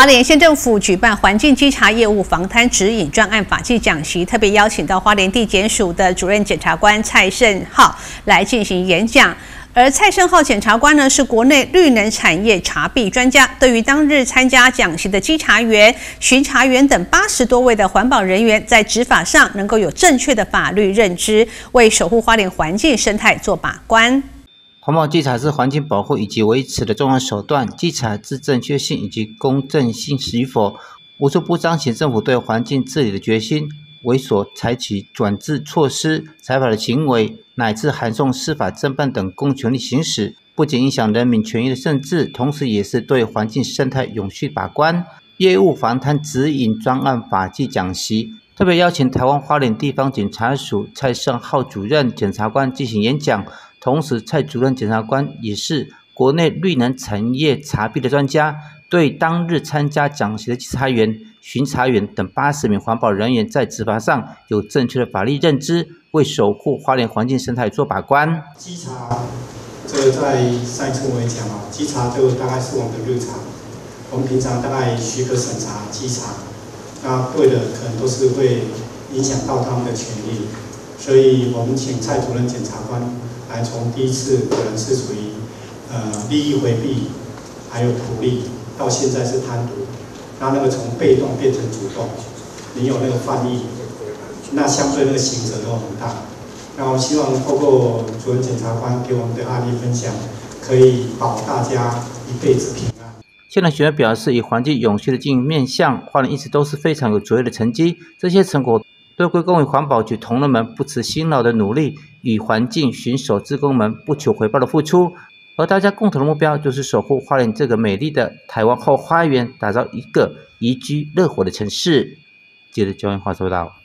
花莲县政府举办环境稽查业务防贪指引专案法纪讲习，特别邀请到花莲地检署的主任检察官蔡胜浩来进行演讲。而蔡胜浩检察官呢，是国内绿能产业查弊专家，对于当日参加讲习的稽查员、巡查员等八十多位的环保人员，在执法上能够有正确的法律认知，为守护花莲环境生态做把关。环保稽查是环境保护以及维持的重要手段，稽查之正确性以及公正性与否，无处不彰显政府对环境治理的决心。为所采取转制措施、采法的行为，乃至函送司法侦办等公权力行使，不仅影响人民权益的甚至，同时也是对环境生态永续把关。业务防贪指引专案法纪讲习，特别邀请台湾花莲地方检察署蔡胜浩主任检察官进行演讲。同时，蔡主任检察官也是国内绿能产业查弊的专家，对当日参加讲习的稽查员、巡查员等八十名环保人员在执法上有正确的法律认知，为守护花莲环境生态做把关。稽查，这个在上一次我也讲了，稽查这个大概是我们的日常，我们平常大概许可审查稽查，那对的可能都是会影响到他们的权利，所以我们请蔡主任检察官。来从第一次可能是属于呃利益回避，还有图利，到现在是贪渎，那那个从被动变成主动，你有那个犯意，那相对那个刑责都很大。那我希望透过主任检察官给我们的案例分享，可以保大家一辈子平安。现在学员表示，以环境永续的经营面向，花莲一直都是非常有卓越的成绩，这些成果。都归功于环保局同仁们不辞辛劳的努力与环境巡守职工们不求回报的付出，而大家共同的目标就是守护花莲这个美丽的台湾后花园，打造一个宜居乐活的城市。接着，教员话说道。